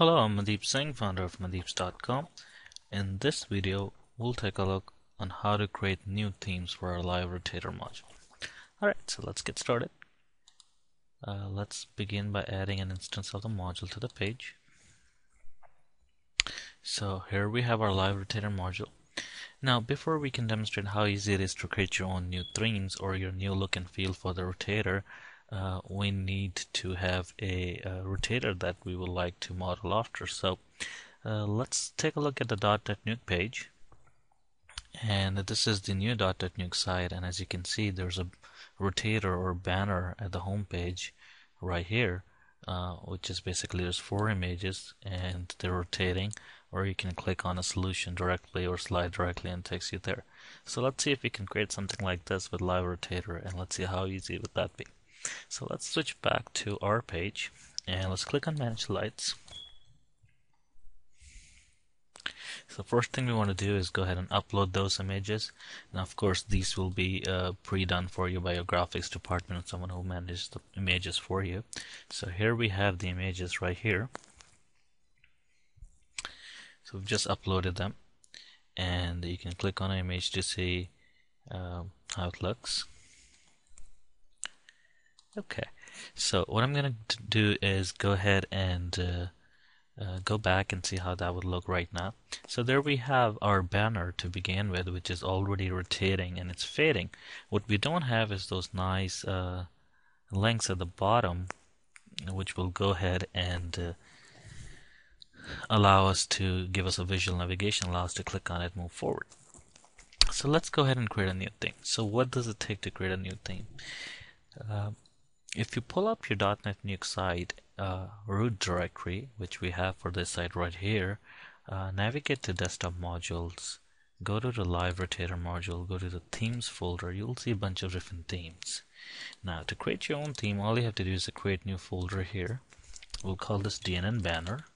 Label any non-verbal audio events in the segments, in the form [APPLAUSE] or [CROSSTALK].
Hello, I'm Mandeep Singh, founder of Mandeeps.com. In this video, we'll take a look on how to create new themes for our Live Rotator module. Alright, so let's get started. Uh, let's begin by adding an instance of the module to the page. So here we have our Live Rotator module. Now, before we can demonstrate how easy it is to create your own new themes or your new look and feel for the rotator, uh, we need to have a, a, rotator that we would like to model after. So uh, let's take a look at the DotNetNuke page. And this is the new DotNetNuke site. And as you can see, there's a rotator or banner at the home page right here, uh, which is basically there's four images and they're rotating. Or you can click on a solution directly or slide directly and takes you there. So let's see if we can create something like this with Live Rotator and let's see how easy would that be. So let's switch back to our page and let's click on manage slides. So first thing we want to do is go ahead and upload those images. Now of course these will be uh, pre-done for you by your graphics department or someone who manages the images for you. So here we have the images right here. So we've just uploaded them and you can click on an image to see uh, how it looks. Okay, so what I'm going to do is go ahead and uh, uh, go back and see how that would look right now. So there we have our banner to begin with, which is already rotating and it's fading. What we don't have is those nice uh, links at the bottom, which will go ahead and uh, allow us to give us a visual navigation, allow us to click on it, move forward. So let's go ahead and create a new theme. So what does it take to create a new theme? If you pull up your .NET Nuke site uh, root directory, which we have for this site right here, uh, navigate to desktop modules, go to the live rotator module, go to the themes folder, you'll see a bunch of different themes. Now to create your own theme, all you have to do is to create new folder here. We'll call this DNN banner.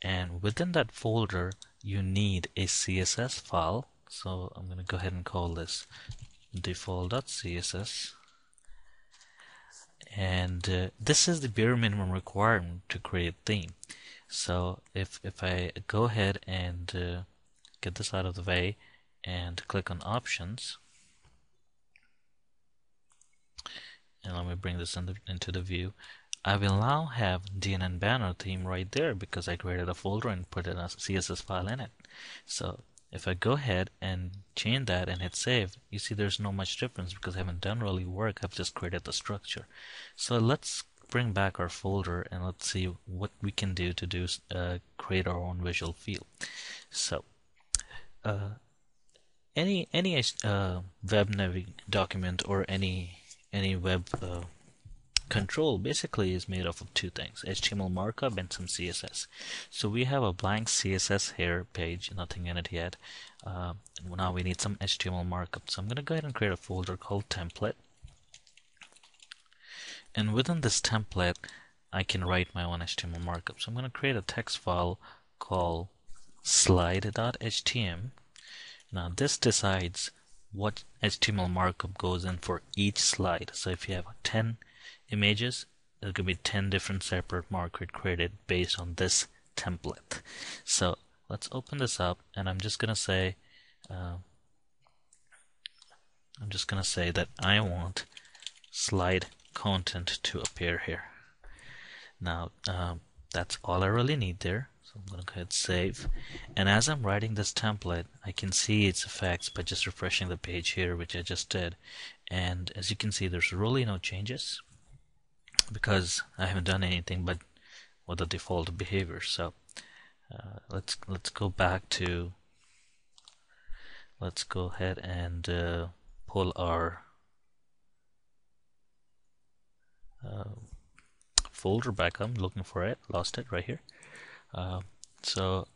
And within that folder, you need a CSS file. So I'm going to go ahead and call this default.css and uh, this is the bare minimum requirement to create a theme. So if if I go ahead and uh, get this out of the way and click on options and let me bring this in the, into the view I will now have DNN banner theme right there because I created a folder and put a CSS file in it. So if I go ahead and change that and hit save, you see there's no much difference because I haven't done really work, I've just created the structure. So let's bring back our folder and let's see what we can do to do uh, create our own visual feel. So uh, any any uh, web document or any any web uh, control basically is made up of two things HTML markup and some CSS so we have a blank CSS here page nothing in it yet. Uh, now we need some HTML markup. So I'm gonna go ahead and create a folder called template. And within this template I can write my own HTML markup. So I'm gonna create a text file called slide.htm now this decides what HTML markup goes in for each slide. So if you have 10 images, going to be 10 different separate markers created based on this template. So let's open this up and I'm just going to say, uh, I'm just going to say that I want slide content to appear here. Now, um, that's all I really need there. So I'm going to go ahead save. And as I'm writing this template, I can see its effects by just refreshing the page here, which I just did. And as you can see, there's really no changes because I haven't done anything but with the default behavior. So uh, let's let's go back to let's go ahead and uh, pull our uh, folder back. I'm looking for it, lost it right here. Uh, so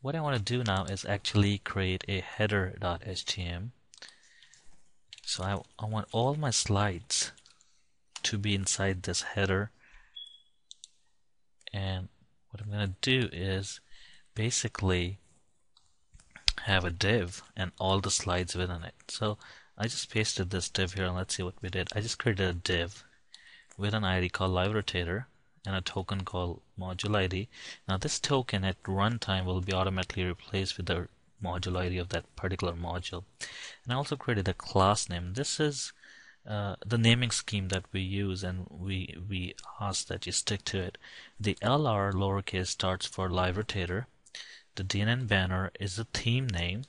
what I want to do now is actually create a header.htm. So I, I want all my slides to be inside this header and what I'm going to do is basically have a div and all the slides within it so I just pasted this div here and let's see what we did I just created a div with an ID called live rotator and a token called module ID. Now this token at runtime will be automatically replaced with the module ID of that particular module. And I also created a class name. This is uh, the naming scheme that we use and we we ask that you stick to it. The LR lowercase starts for live rotator. The DNN banner is the theme name.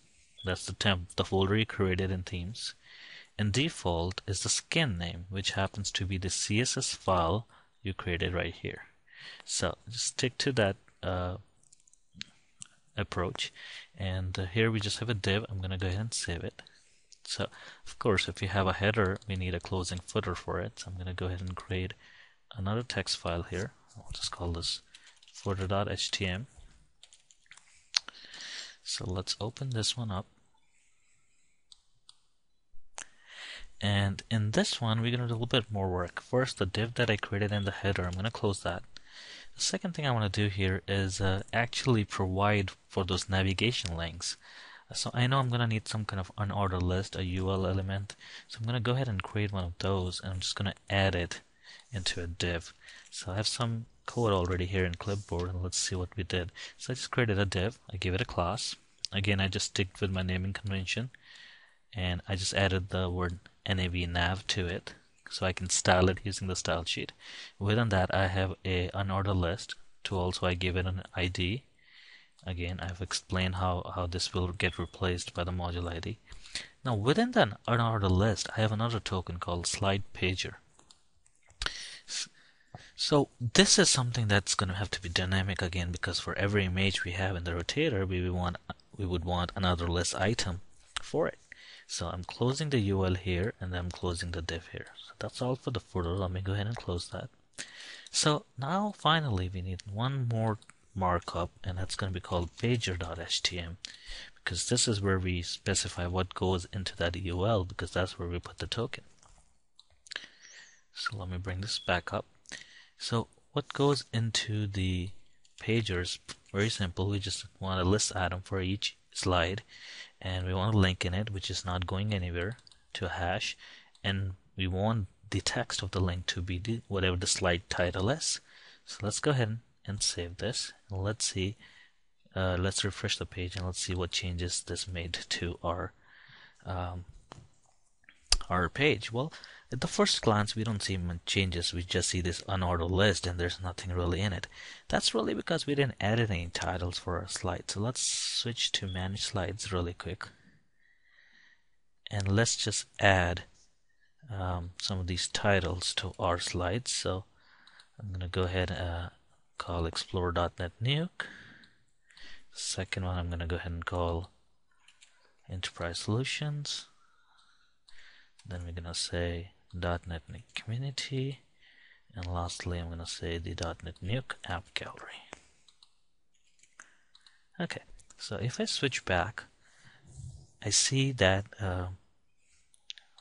That's the temp the folder you created in themes. And default is the skin name, which happens to be the CSS file you created right here. So just stick to that uh, approach. And uh, here we just have a div. I'm going to go ahead and save it. So, of course, if you have a header, we need a closing footer for it. So I'm going to go ahead and create another text file here. I'll just call this footer.htm. So let's open this one up. And in this one, we're going to do a little bit more work. First, the div that I created in the header, I'm going to close that. The second thing I want to do here is uh, actually provide for those navigation links. So I know I'm going to need some kind of unordered list, a UL element. So I'm going to go ahead and create one of those and I'm just going to add it into a div. So I have some code already here in clipboard and let's see what we did. So I just created a div. I gave it a class. Again, I just stick with my naming convention and I just added the word nav nav to it so I can style it using the style sheet. Within that, I have a unordered list to also I give it an ID. Again, I've explained how, how this will get replaced by the module ID. Now within that unordered list, I have another token called slide pager. So this is something that's going to have to be dynamic again because for every image we have in the rotator, we want we would want another list item for it. So I'm closing the UL here and I'm closing the div here. So that's all for the footer. Let me go ahead and close that. So now finally we need one more markup and that's going to be called pager.htm because this is where we specify what goes into that UL because that's where we put the token. So let me bring this back up. So what goes into the pagers very simple we just want a list item for each slide and we want a link in it which is not going anywhere to a hash and we want the text of the link to be the, whatever the slide title is so let's go ahead and save this let's see uh, let's refresh the page and let's see what changes this made [LAUGHS] to our um, our page well at the first glance, we don't see much changes. We just see this unordered list and there's nothing really in it. That's really because we didn't add any titles for our slide. So let's switch to manage slides really quick. And let's just add um, some of these titles to our slides. So I'm going to go ahead and uh, call Explore DotNetNuke. Second one, I'm going to go ahead and call Enterprise Solutions. Then we're going to say .NET Community and lastly I'm going to say the DotNetNuke App Gallery. Okay, so if I switch back, I see that, uh,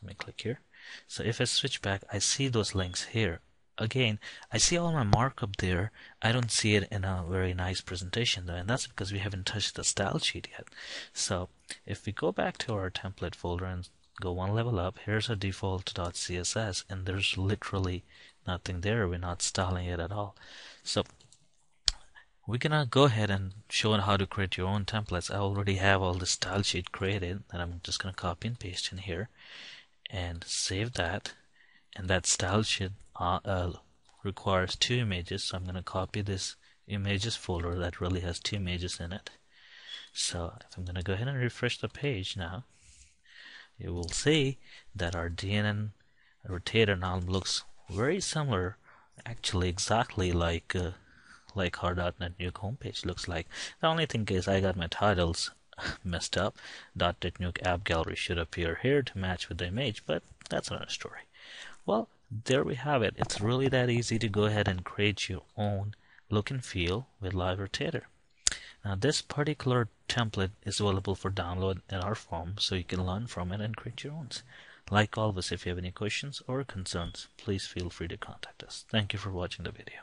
let me click here. So if I switch back, I see those links here. Again, I see all my markup there. I don't see it in a very nice presentation though, and that's because we haven't touched the style sheet yet. So if we go back to our template folder and go one level up here's our default.css and there's literally nothing there we're not styling it at all so we're gonna go ahead and show how to create your own templates I already have all the style sheet created and I'm just gonna copy and paste in here and save that and that style sheet requires two images so I'm gonna copy this images folder that really has two images in it so if I'm gonna go ahead and refresh the page now you will see that our DNN rotator now looks very similar, actually exactly like uh, like our DotNetNuke homepage looks like. The only thing is I got my titles [LAUGHS] messed up. DotNetNuke App Gallery should appear here to match with the image, but that's another story. Well, there we have it. It's really that easy to go ahead and create your own look and feel with Live Rotator. Now this particular template is available for download in our form so you can learn from it and create your own. Like always, if you have any questions or concerns, please feel free to contact us. Thank you for watching the video.